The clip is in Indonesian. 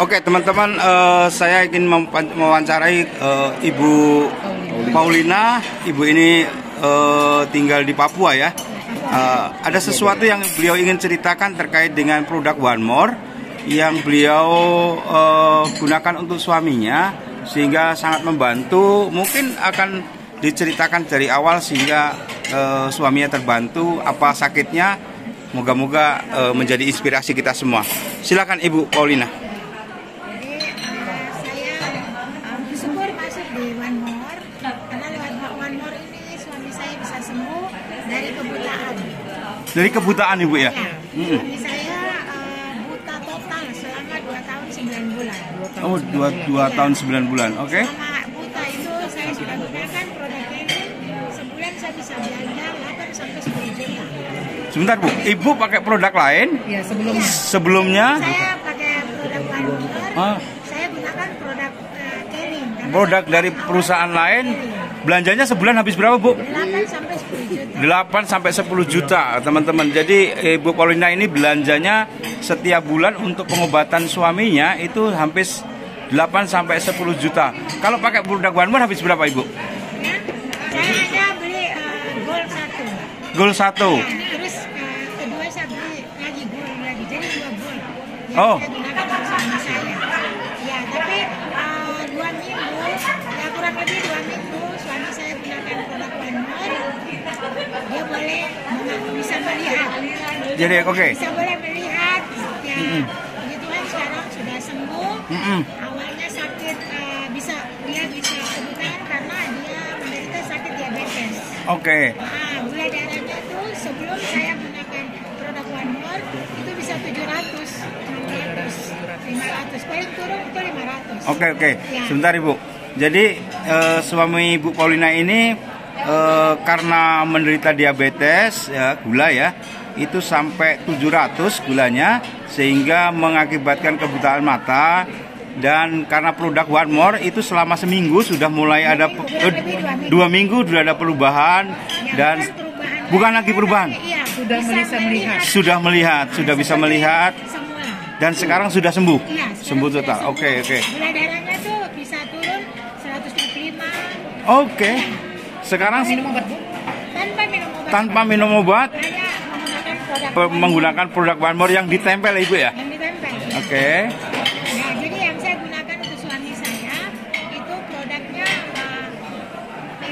Oke teman-teman, eh, saya ingin mewawancarai eh, Ibu Paulina. Ibu ini eh, tinggal di Papua ya. Eh, ada sesuatu yang beliau ingin ceritakan terkait dengan produk One More yang beliau eh, gunakan untuk suaminya sehingga sangat membantu. Mungkin akan diceritakan dari awal sehingga eh, suaminya terbantu apa sakitnya. Moga-moga eh, menjadi inspirasi kita semua. Silakan Ibu Paulina. Jadi eh, saya eh, bersyukur masuk di One More karena lewat One More ini suami saya bisa sembuh dari kebutaan. Dari kebutaan ibu ya? Ya, suami saya eh, buta total selama 2 tahun 9 bulan. Oh dua, dua tahun sembilan bulan, oke? Selama buta itu saya sudah gunakan produk ini sebulan saya bisa belanja 8 sampai 10 juta. Sebentar bu, ibu pakai produk lain Ya sebelum sebelumnya? Saya pakai produk One More. Ah, Saya gunakan produk eh, Kering. karena produk dari perusahaan lain, belanjanya sebulan habis berapa bu? 8 sampai 10 juta. 8 sampai 10 juta teman-teman. Jadi ibu Paulina ini belanjanya setiap bulan untuk pengobatan suaminya itu hampir 8 sampai 10 juta. Kalau pakai produk One More habis berapa ibu? Ya, saya ada beli eh, gold satu. Goal satu. Terus eh, kedua saya beli lagi gold lagi, jadi dua gold. Yang Oh. saya gunakan untuk suami saya. Ya, tapi eh, dua minggu, ya kurang lebih dua minggu suami saya gunakan produk One More. Dia boleh meng- bisa melihat. Jadi oke. Bisa boleh melihat. Ya, puji Tuhan sekarang sudah sembuh. Mm-mm. Awalnya sakit eh, bisa dia bisa karena dia menderita sakit diabetes. Oke. Nah, gula darahnya tuh sebelum saya gunakan produk One More itu bisa 700, 600, 500. Paling turun itu 500. Oke oke, Ya. sebentar ibu. Jadi eh, suami ibu Paulina ini eh, karena menderita diabetes ya gula ya itu sampai 700 gulanya sehingga mengakibatkan kebutaan mata dan karena produk One More itu selama seminggu sudah mulai ada minggu, eh, dua minggu. sudah ada perubahan Ya, dan bukan perubahan. bukan lagi perubahan Iya, Sudah bisa melihat. sudah melihat sudah bisa melihat semua. dan sekarang sudah sembuh Iya, sembuh total oke oke Gula darahnya tuh bisa turun 125 oke sekarang minum obat bu? tanpa minum obat. tanpa minum obat Hanya menggunakan produk pe- menggunakan produk One More yang ditempel ibu ya yang ditempel. oke